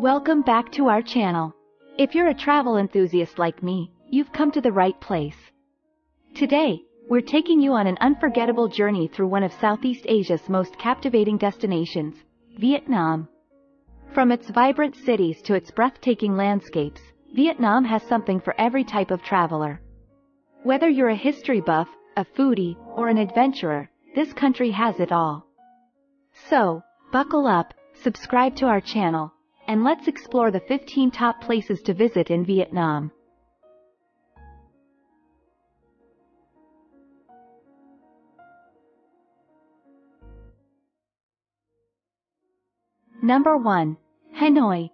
Welcome back to our channel. If you're a travel enthusiast like me, you've come to the right place. Today, we're taking you on an unforgettable journey through one of Southeast Asia's most captivating destinations, Vietnam. From its vibrant cities to its breathtaking landscapes, Vietnam has something for every type of traveler. Whether you're a history buff, a foodie, or an adventurer, this country has it all. So, buckle up, subscribe to our channel, and let's explore the 15 top places to visit in Vietnam. Number 1. Hanoi.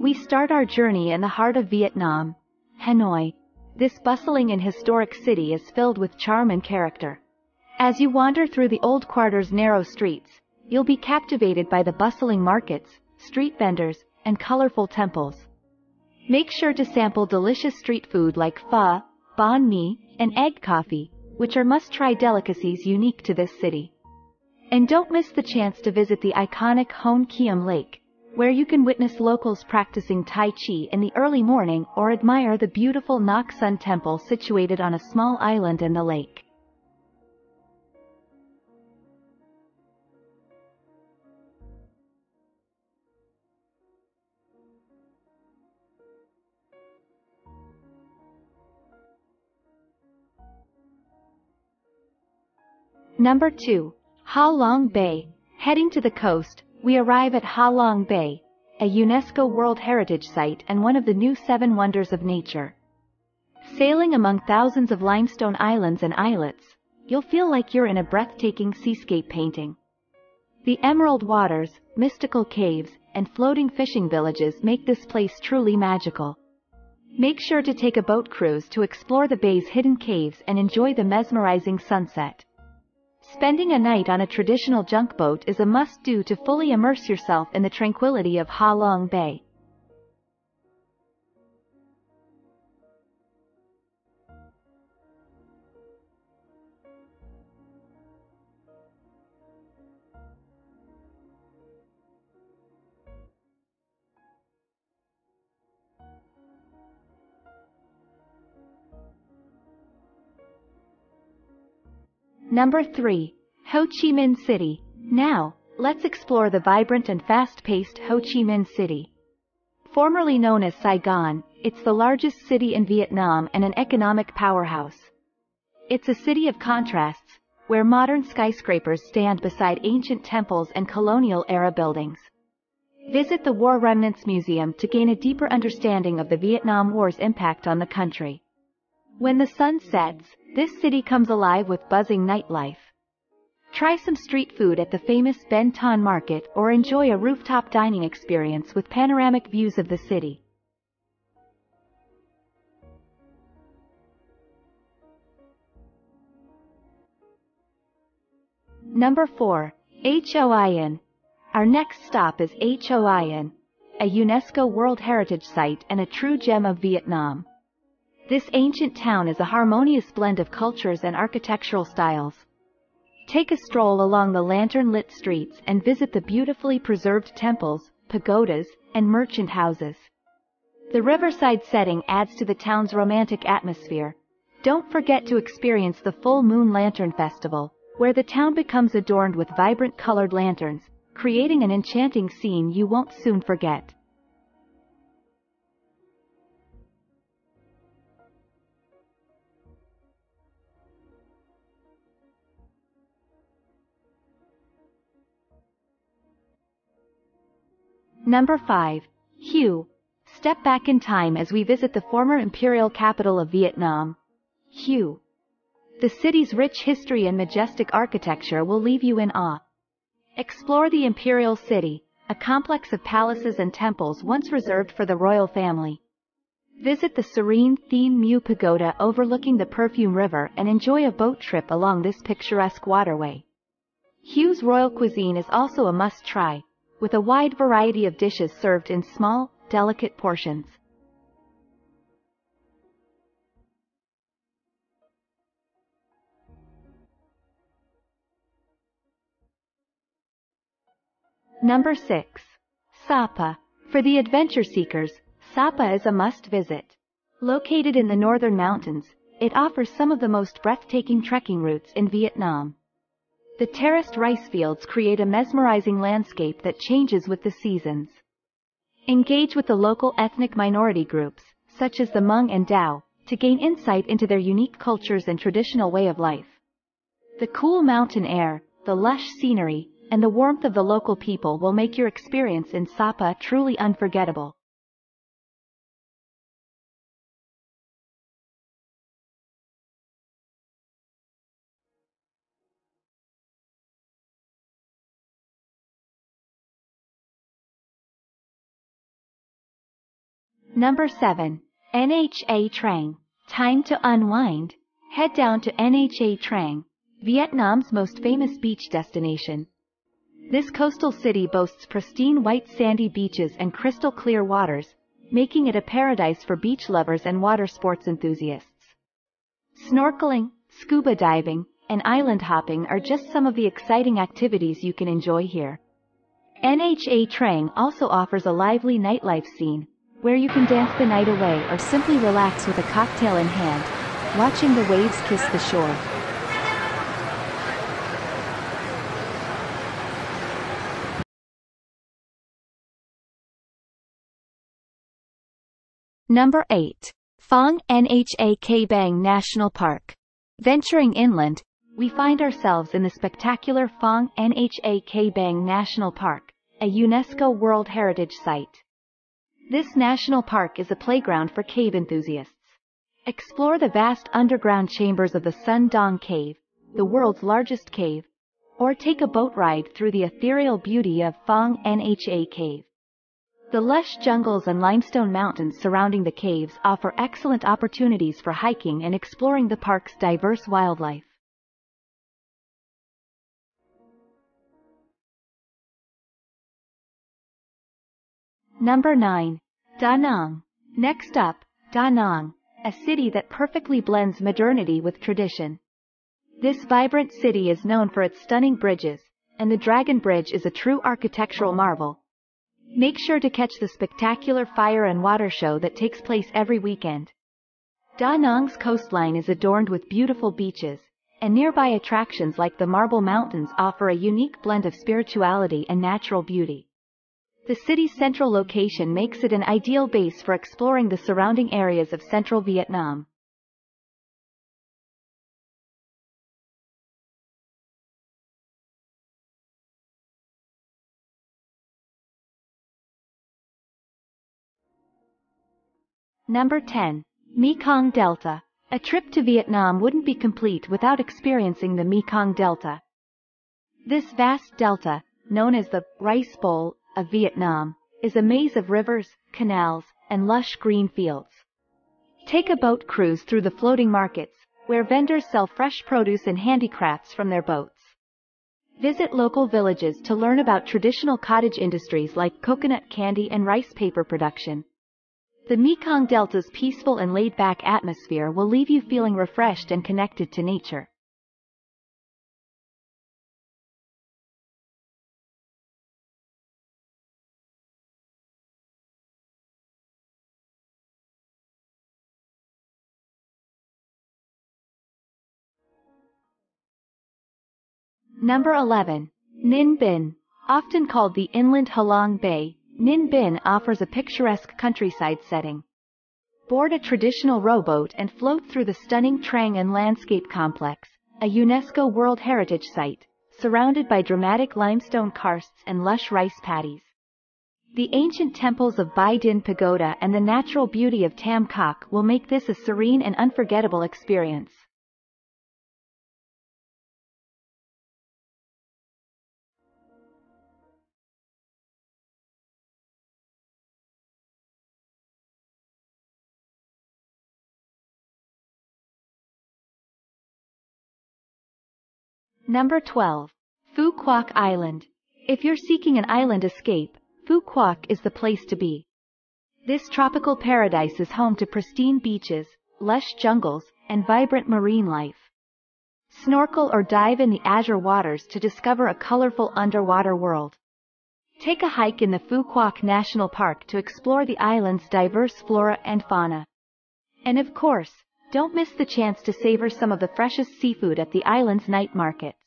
We start our journey in the heart of Vietnam. Hanoi. This bustling and historic city is filled with charm and character. As you wander through the old quarter's narrow streets, you'll be captivated by the bustling markets, street vendors, and colorful temples. Make sure to sample delicious street food like pho, banh mi, and egg coffee, which are must-try delicacies unique to this city. And don't miss the chance to visit the iconic Hoan Kiem Lake, where you can witness locals practicing Tai Chi in the early morning or admire the beautiful Ngoc Son Temple situated on a small island in the lake. Number 2. Ha Long Bay. Heading to the coast, we arrive at Ha Long Bay, a UNESCO World Heritage Site and one of the new seven wonders of nature. Sailing among thousands of limestone islands and islets, you'll feel like you're in a breathtaking seascape painting. The emerald waters, mystical caves, and floating fishing villages make this place truly magical. Make sure to take a boat cruise to explore the bay's hidden caves and enjoy the mesmerizing sunset. Spending a night on a traditional junk boat is a must-do to fully immerse yourself in the tranquility of Ha Long Bay. Number 3. Ho Chi Minh City. Now, let's explore the vibrant and fast-paced Ho Chi Minh City. Formerly known as Saigon, it's the largest city in Vietnam and an economic powerhouse. It's a city of contrasts, where modern skyscrapers stand beside ancient temples and colonial-era buildings. Visit the War Remnants Museum to gain a deeper understanding of the Vietnam War's impact on the country. When the sun sets, this city comes alive with buzzing nightlife. Try some street food at the famous Ben Thanh Market or enjoy a rooftop dining experience with panoramic views of the city. Number 4. Hoi An. Our next stop is Hoi An, a UNESCO World Heritage Site and a true gem of Vietnam. This ancient town is a harmonious blend of cultures and architectural styles. Take a stroll along the lantern-lit streets and visit the beautifully preserved temples, pagodas, and merchant houses. The riverside setting adds to the town's romantic atmosphere. Don't forget to experience the Full Moon Lantern Festival, where the town becomes adorned with vibrant colored lanterns, creating an enchanting scene you won't soon forget. Number 5. Hue. Step back in time as we visit the former imperial capital of Vietnam. Hue. The city's rich history and majestic architecture will leave you in awe. Explore the Imperial City, a complex of palaces and temples once reserved for the royal family. Visit the serene Thien Mu Pagoda overlooking the Perfume River and enjoy a boat trip along this picturesque waterway. Hue's royal cuisine is also a must-try, with a wide variety of dishes served in small, delicate portions. Number 6. Sapa. For the adventure seekers, Sapa is a must-visit. Located in the northern mountains, it offers some of the most breathtaking trekking routes in Vietnam. The terraced rice fields create a mesmerizing landscape that changes with the seasons. Engage with the local ethnic minority groups, such as the Hmong and Dao, to gain insight into their unique cultures and traditional way of life. The cool mountain air, the lush scenery, and the warmth of the local people will make your experience in Sapa truly unforgettable. Number 7. Nha Trang. Time to unwind. Head down to Nha Trang, Vietnam's most famous beach destination. This coastal city boasts pristine white sandy beaches and crystal clear waters, making it a paradise for beach lovers and water sports enthusiasts. Snorkeling, scuba diving, and island hopping are just some of the exciting activities you can enjoy here. Nha Trang also offers a lively nightlife scene, where you can dance the night away or simply relax with a cocktail in hand, watching the waves kiss the shore. Number 8. Fong Nha Ke Bang National Park. Venturing inland, we find ourselves in the spectacular Fong Nha Ke Bang National Park, a UNESCO World Heritage Site. This national park is a playground for cave enthusiasts. Explore the vast underground chambers of the Son Doong Cave, the world's largest cave, or take a boat ride through the ethereal beauty of Phong Nha Cave. The lush jungles and limestone mountains surrounding the caves offer excellent opportunities for hiking and exploring the park's diverse wildlife. Number 9. Da Nang. Next up, Da Nang, a city that perfectly blends modernity with tradition. This vibrant city is known for its stunning bridges, and the Dragon Bridge is a true architectural marvel. Make sure to catch the spectacular fire and water show that takes place every weekend. Da Nang's coastline is adorned with beautiful beaches, and nearby attractions like the Marble Mountains offer a unique blend of spirituality and natural beauty. The city's central location makes it an ideal base for exploring the surrounding areas of central Vietnam. Number 10. Mekong Delta. A trip to Vietnam wouldn't be complete without experiencing the Mekong Delta. This vast delta, known as the Rice Bowl of Vietnam is a maze of rivers, canals, and lush green fields. Take a boat cruise through the floating markets, where vendors sell fresh produce and handicrafts from their boats. Visit local villages to learn about traditional cottage industries like coconut candy and rice paper production. The Mekong Delta's peaceful and laid-back atmosphere will leave you feeling refreshed and connected to nature. Number 11. Ninh Binh. Often called the inland Halong Bay, Ninh Binh offers a picturesque countryside setting. Board a traditional rowboat and float through the stunning Trang An Landscape Complex, a UNESCO World Heritage Site, surrounded by dramatic limestone karsts and lush rice paddies. The ancient temples of Bai Dinh Pagoda and the natural beauty of Tam Coc will make this a serene and unforgettable experience. Number 12. Phu Quoc Island. If you're seeking an island escape, Phu Quoc is the place to be. This tropical paradise is home to pristine beaches, lush jungles, and vibrant marine life. Snorkel or dive in the azure waters to discover a colorful underwater world. Take a hike in the Phu Quoc National Park to explore the island's diverse flora and fauna. And of course, don't miss the chance to savor some of the freshest seafood at the island's night markets.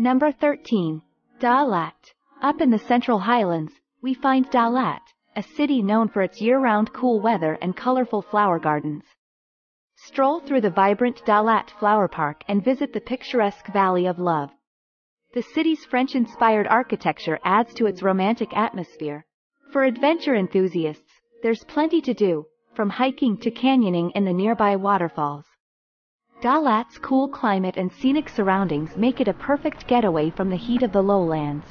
Number 13. Dalat. Up in the Central Highlands, we find Dalat, a city known for its year-round cool weather and colorful flower gardens. Stroll through the vibrant Dalat Flower Park and visit the picturesque Valley of Love. The city's French-inspired architecture adds to its romantic atmosphere. For adventure enthusiasts, there's plenty to do, from hiking to canyoning in the nearby waterfalls. Dalat's cool climate and scenic surroundings make it a perfect getaway from the heat of the lowlands.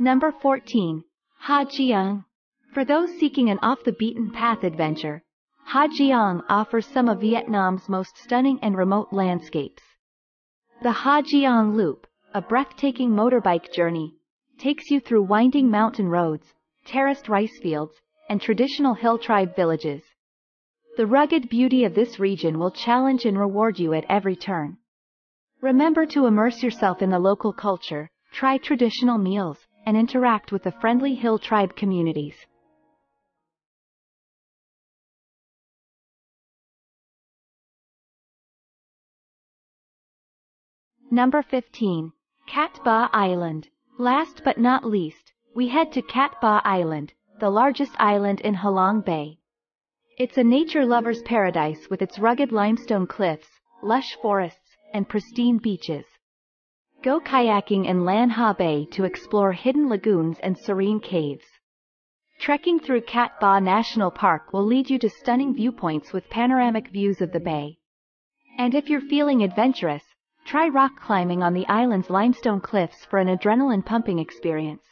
Number 14. Giang. For those seeking an off-the-beaten-path adventure, Ha Giang offers some of Vietnam's most stunning and remote landscapes. The Ha Giang Loop, a breathtaking motorbike journey, takes you through winding mountain roads, terraced rice fields, and traditional hill tribe villages. The rugged beauty of this region will challenge and reward you at every turn. Remember to immerse yourself in the local culture, try traditional meals, and interact with the friendly hill tribe communities. Number 15. Cat Ba Island. Last but not least, we head to Cat Ba Island, the largest island in Halong Bay. It's a nature lover's paradise with its rugged limestone cliffs, lush forests, and pristine beaches. Go kayaking in Lan Ha Bay to explore hidden lagoons and serene caves. Trekking through Cat Ba National Park will lead you to stunning viewpoints with panoramic views of the bay. And if you're feeling adventurous, Try rock climbing on the island's limestone cliffs for an adrenaline-pumping experience.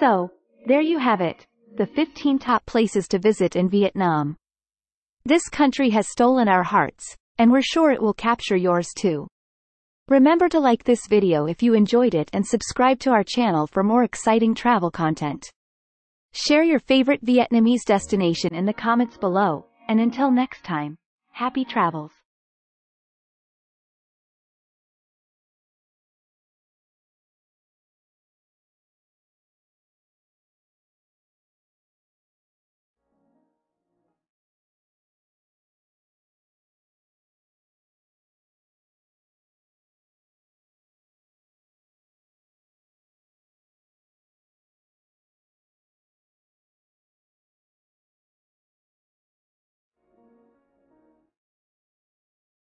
So, there you have it, the 15 top places to visit in Vietnam. This country has stolen our hearts, and we're sure it will capture yours too. Remember to like this video if you enjoyed it and subscribe to our channel for more exciting travel content. Share your favorite Vietnamese destination in the comments below, and until next time, happy travels.